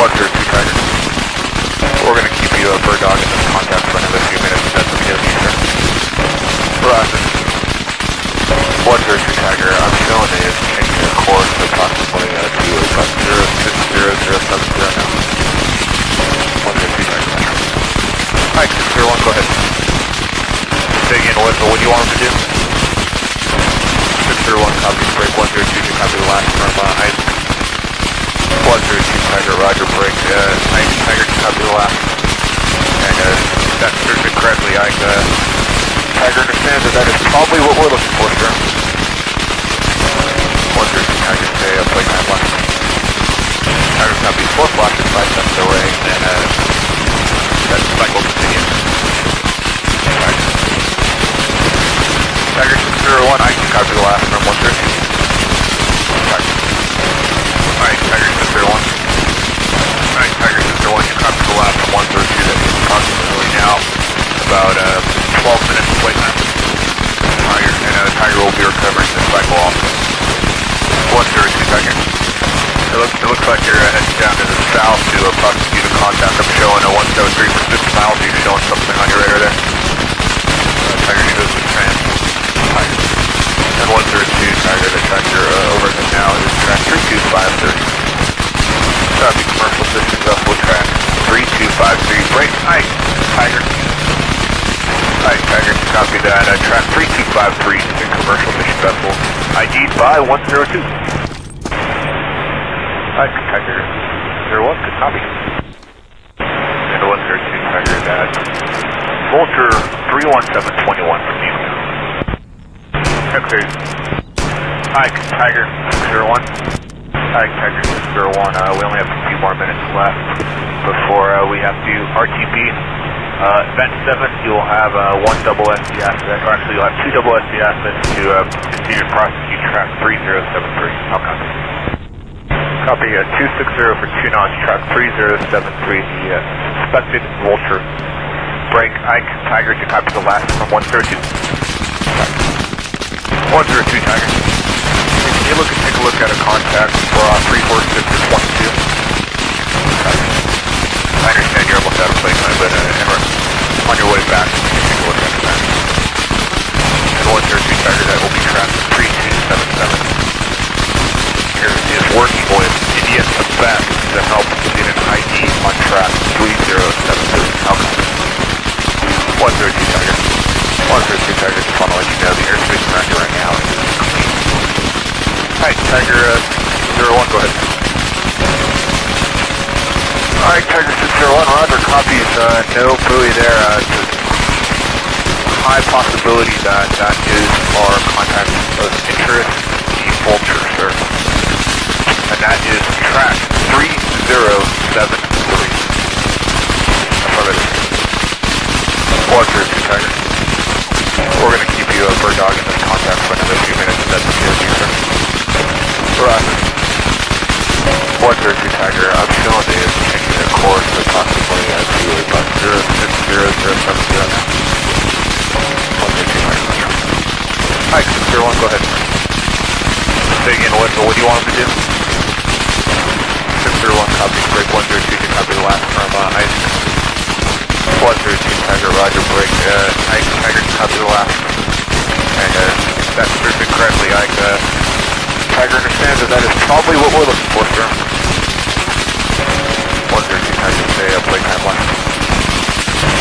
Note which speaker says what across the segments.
Speaker 1: Two Tiger. We're gonna keep you a bird dog in this contact for another few minutes if that's okay with you, sir. Roger. One zero two Tiger, I'm showing it is changing the course approximately uh, to seven zero now. Tiger. Alright, six zero one, go ahead. Stay in with what do you want to do? Six zero one, copy break. One zero two, copy the last from uh. 102 Tiger, Roger, break. Uh, Ike Tiger, copy the last. And uh, that serves it correctly, Ike. Uh, Tiger understands that that is probably what we're looking for, sir. 102 Tiger, stay up, play time left. Tiger, copy four flashes, five steps away, and uh, that cycle continues. Right. Tiger 601, Ike, copy the last from 113. 3, this Malibu showing something on your radar there. Uh, Tiger 2 is a trans. Tiger. And 132 Tiger, the tractor uh, over it now is track three two five three. Copy commercial systems up with track 3253. Break height, Tiger. Alright, Tiger, copy that. Uh, track 3253 in commercial mission vessel. ID'd by 102. Alright, Tiger 01, good copy. And 102 Tiger, that Vulture 31721 from York. X-ray. Hi, Tiger 601. Hi, Tiger 601. Uh, we only have a few more minutes left before uh, we have to RTB. Uh, event 7, you'll have uh, one double SD asset, or actually you'll have two double SD assets to uh, continue to prosecute track 3073. How copy? Copy uh, 260 for 2 knots, track 3073, the uh, suspected Vulture. Break, Ike, Tiger to copy the last from 132. 102 Tiger. Can you look and take a look at a contact for uh, 346 or 22? I understand you're almost out of play time, but uh, on your way back, you take a look at that. And 102 Tiger, that will be track 3277. Here is working with India Quebec to help get an ID on track 3073. How come? 102 Tiger. 102 Tiger, just want to let you know the airspace around you right now is clean. Alright, Tiger uh, 01, go ahead. Alright, Tiger 601, Roger, copies, uh, no buoy there. Uh, a high possibility that that is our contact of interest, Vulture service. And that is track 3073. Affirmative. 102 Tiger. We're going to keep you a bird dog in this contact for another few minutes that's okay with sir. Roger. 102 Tiger, I'm showing it is changing their course approximately uh, to about 060070 now. 102 Tiger. Hi, 601, go ahead. Stay in with what do you want him to do? 601, copy, break 102, can copy the last from uh, Isaac. 102 Tiger, Roger, break. Uh, Ike, Tiger, copy the last. And uh, that's serves it correctly, Ike. Uh, Tiger understands that that is probably what we're looking for, sir. 102 Tiger, stay up, play time left.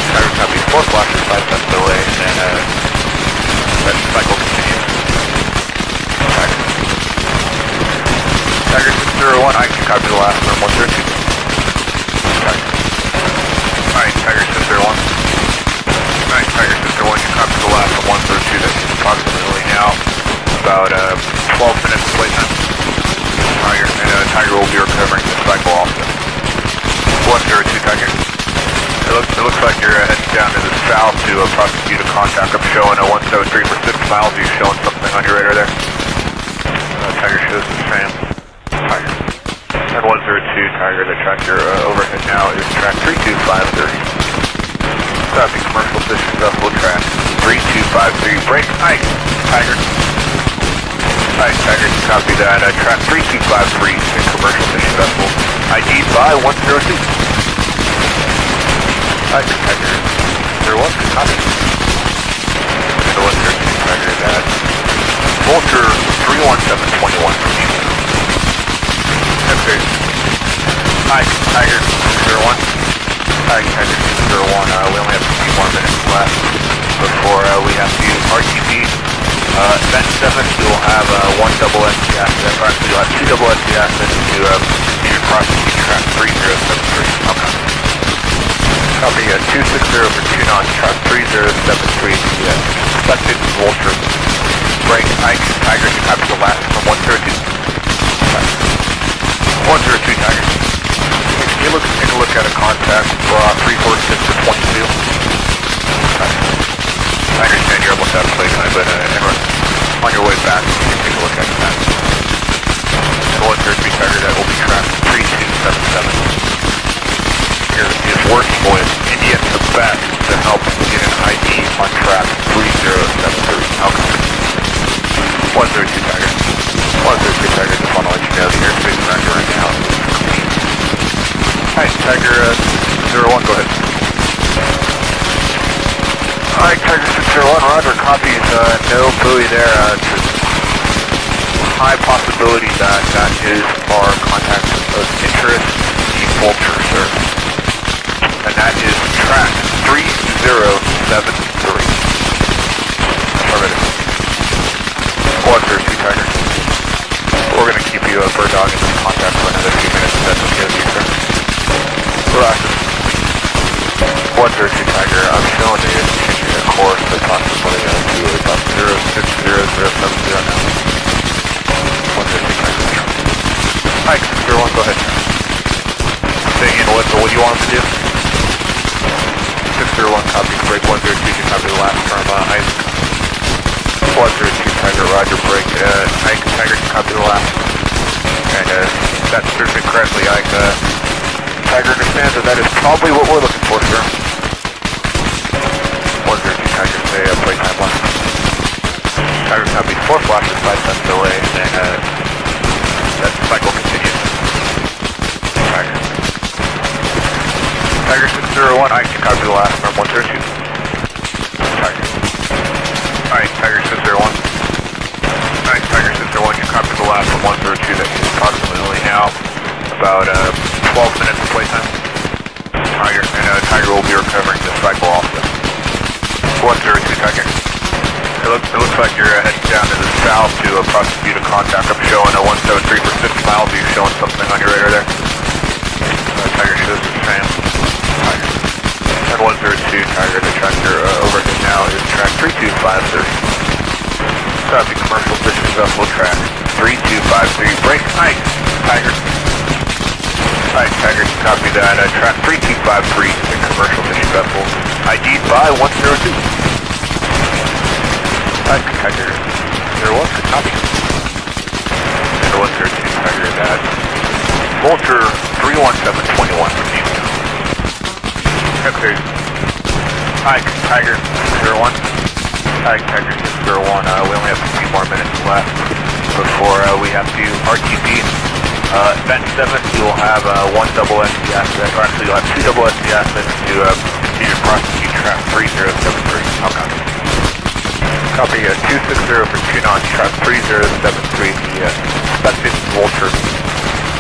Speaker 1: Tiger, copy four flashes, five steps away, and uh, that cycle continues. Tiger. Tiger 601, Ike, copy the last from 132. Tiger. Alright, Tiger Sister 1. Alright, Tiger Sister 1, you copy the last from 132. That's approximately now about uh, 12 minutes of playtime. 102 Tiger. It looks, it looks like you're uh, heading down to the south to uh, prosecute a contact. I'm showing a 173 for 6 miles. Are you showing something on your radar there? Uh, Tiger shows the same. Tiger. And 102 Tiger, the tractor uh, overhead now is track 32530. Copy, commercial fishing vessel track 3253. Break, Ike, Tiger. Ike, Tiger, copy that. Uh, track 3253 in commercial fishing vessel. ID by 102. Tiger, Tiger, there was a copy. So what's your Tiger that? Vulture 31721 from you. Okay. Hi, Tiger, 01. Hi, Tiger, 01. Uh, we only have a few more minutes left before uh, we have to RTB. Uh, event 7, you'll have uh, one double asset, or actually you'll have two double SC assets to uh, continue prosecute track 3073. Okay. Copy, uh, 260 for 2 knots, track 3073, yes. Expected Vulture. Break, Ike, Tiger, you copy the last from 102. 102, Tiger. Can you look, take a look at a contact for uh, 346 for 22? I understand you're almost out of play time, but uh, on your way back, you can take a look at that. And 103, Tiger, that will be track 3277 here is working with Indian Quebec to help get an ID on track 3073. Outcome. 132 Tiger. 132 Tiger, just want to let you know the airspace record right now is complete. Hi, Tiger uh, 01, go ahead. Hi, Tiger 601, Roger, copies, uh, no buoy there. Uh, high possibility that that is our contact of interest, the Vulture, sir and that is track 3073. Affirmative. Squad 02 Tiger. We're going to keep you a bird dog in contact for another few minutes if that's okay with you, sir. Relaxes. Squad 02 Tiger, I'm showing you changing a course approximately uh, to about 060070 now. 102 Tiger. Mike, 01, go ahead. Staying in with what do you want to do? 601 copy, break 102, you copy the last from uh, Isaac. 102 Tiger, roger, break, uh, Ike, Tiger, copy the last. And uh, that's certainly correctly, Ike, uh, Tiger understands that that is probably what we're looking for, sir. 102 Tiger, say uh, playtime one. Tiger copy, four flashes, five cents delay, and uh, that cycle continues. Tiger 601, I can copy the last from 132. Tiger. Alright, Tiger 601. Alright, Tiger 601, you copy the last from 132 that is approximately now about uh, 12 minutes of playtime. Tiger, and uh, Tiger will be recovering this cycle also. 102, Tiger. It looks, it looks like you're uh, heading down to the south to uh, prosecute a contact. I'm showing a 173 for 6 miles. Are you showing something on your radar there? Uh, Tiger shows the same. And 102 Tiger, the tractor uh, overhead now is track 32530. Copy commercial fishing vessel track 3253. Break, Ike, Tiger. Tiger, copy that. Uh, track 3253 the commercial fishing vessel. ID by 102. Ike, Tiger, there was a copy. And 102 Tiger, that. Vulture 31721 from you. Okay. Hi, Tiger 01. Hi, Tiger 601. Uh, we only have a few more minutes left before uh, we have to RTB. Uh, event 7, you will have uh, one double SC asset, or actually you'll have two double SC assets to uh, continue to prosecute trap 3073. How copy? Copy uh, 260 for 2 knots, trap 3073, the uh, expected Vulture.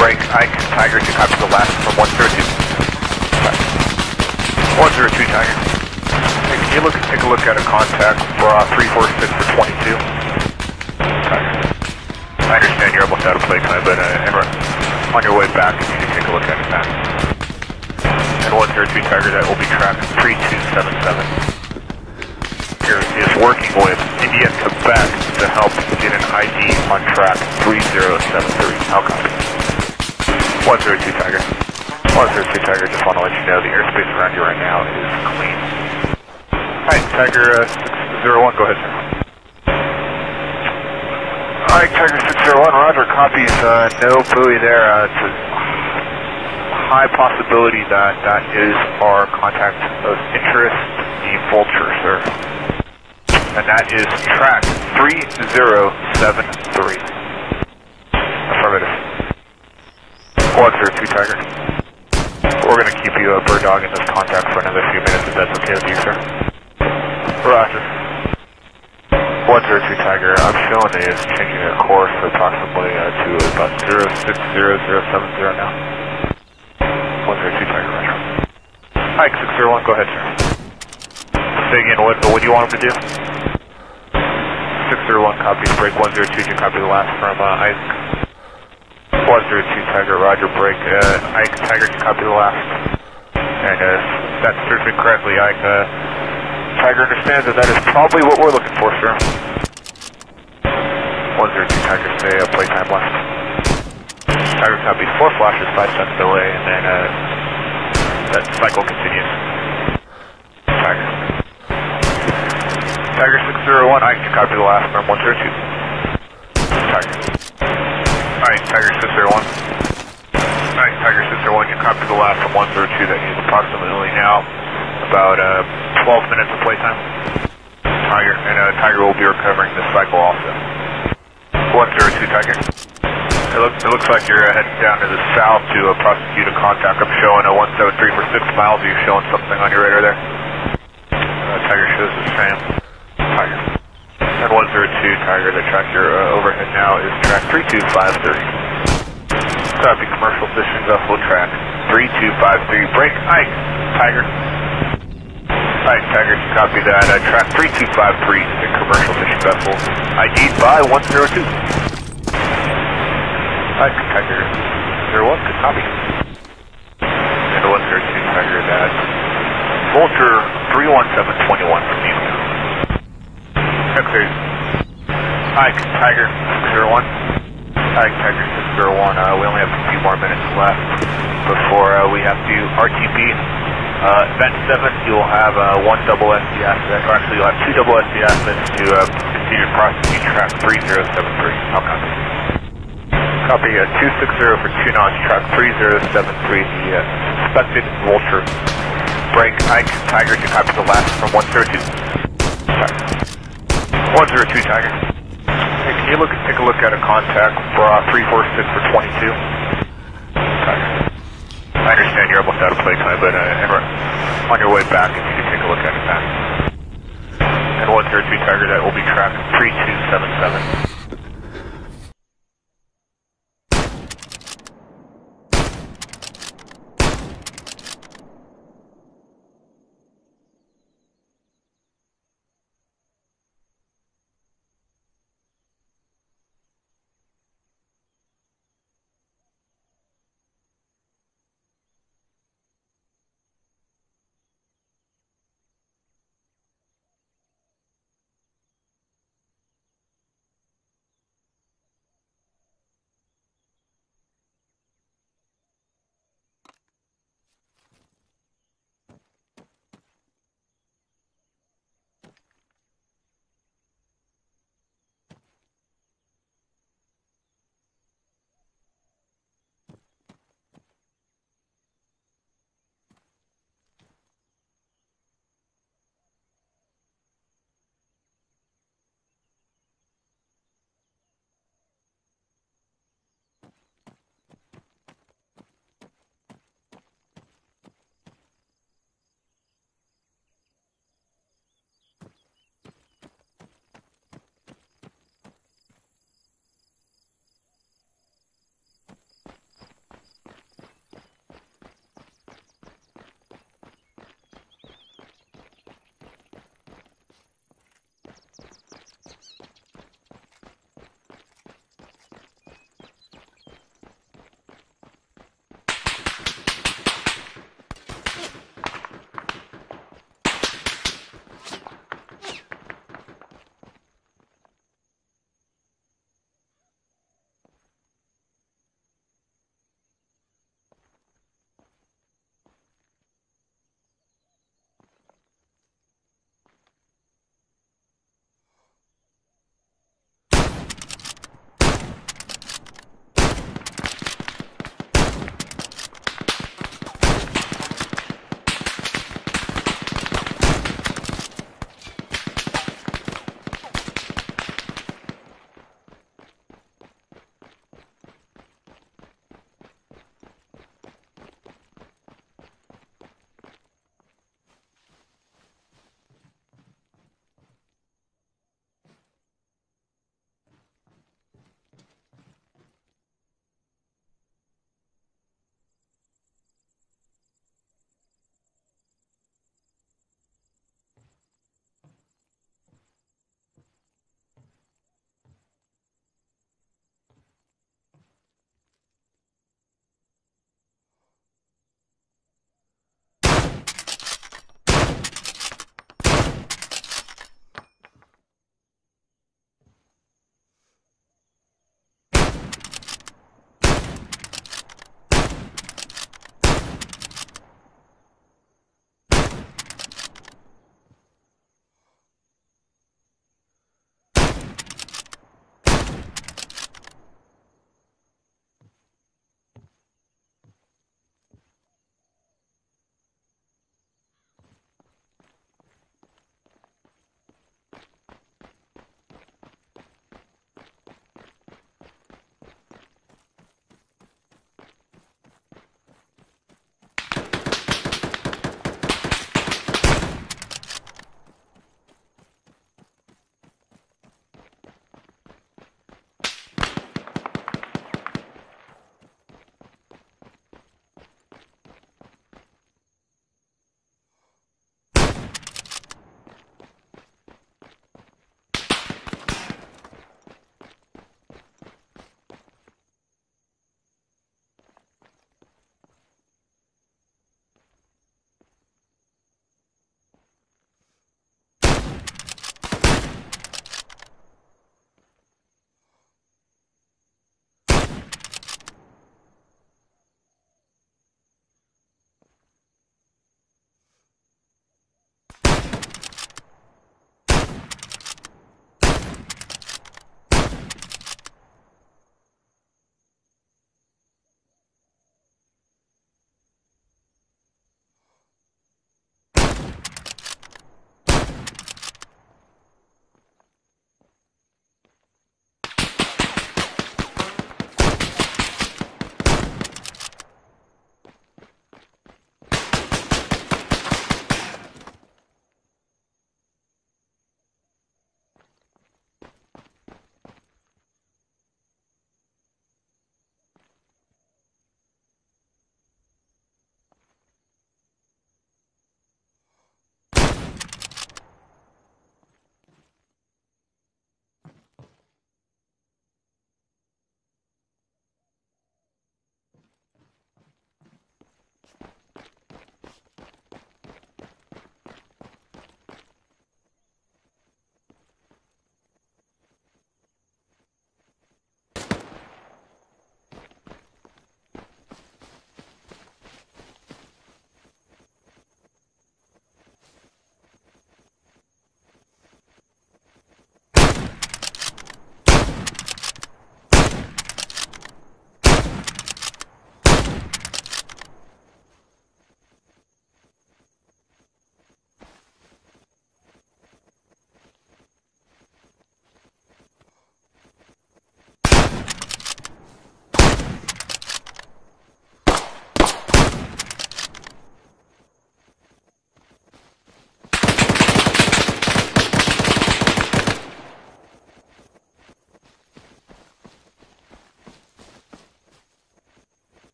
Speaker 1: Break, Ike, Tiger to copy the last from 132. 102 Tiger. Hey, can you look, take a look at a contact for uh, 346 for 22? Tiger. I understand you're almost out of play time, but uh, on your way back, you can take a look at it back. And 102 Tiger, that will be track 3277. Here is working with India Quebec to help get an ID on track 3073. How copy? 102 Tiger. 102 102 Tiger, just want to let you know the airspace around you right now is clean. Alright, Tiger uh, 601, go ahead, sir. Alright, Tiger 601, Roger, copies, uh, no buoy there. Uh, it's a high possibility that that is our contact of interest, the Vulture, sir. And that is track 3073. Affirmative. 102 Tiger. We're going to keep you a bird dog in this contact for another few minutes if that's okay with you, sir. Roger. 102 Tiger, I'm showing it is changing their course approximately uh, to about 060070 now. 102 Tiger, Roger. Ike 601, go ahead, sir. Say again, what, what do you want him to do? 601 copies, break 102, did you copy the last from uh, Ike? 102 Tiger, Roger, break. Uh, Ike, Tiger, you copy the last. And uh, that serves me correctly, Ike. Uh, Tiger understands that that is probably what we're looking for, sir. 102 Tiger, say uh, playtime left. Tiger copies four flashes, five cents delay, and then uh, that cycle continues. Tiger. Tiger 601, I you copy the last from 102. Tiger. Alright, Tiger 601. Alright, Tiger 601, you copy the last from 102 that is approximately now about uh, 12 minutes of playtime. Tiger, and uh, Tiger will be recovering this cycle also. 102 Tiger. It looks, it looks like you're heading down to the south to uh, prosecute a contact. I'm showing a 173 for 6 miles. Are you showing something on your radar there? Uh, Tiger shows the same. Tiger. And 102 Tiger, the track you're uh, overhead now is track 32530. Copy commercial fishing vessel track 3253. Break, Ike, Tiger. Ike, Tiger, copy that. Uh, track 3253 is a commercial fishing vessel. ID'd by 102. Ike, Tiger, 01, good copy. And 102 Tiger, that Vulture 31721 from you. X-ray. Ike, Tiger, 601. Ike, Tiger, 601. Uh, we only have a few more minutes left before uh, we have to RTB. Uh, event 7, you'll have uh, one double SD asset, or actually you'll have two double SD assets to uh, continue prosecute track 3073. I'll copy. Copy uh, 260 for two knots, track 3073, the uh, suspected vulture. Break, Ike, Tiger, to copy the last from 102. Tiger. 102 Tiger. Hey, can you look take a look at a contact for uh, 346 for 22? Tiger. I understand you're almost out of playtime, but uh, on your way back, if you could take a look at it back. And 102 Tiger, that will be track 3277.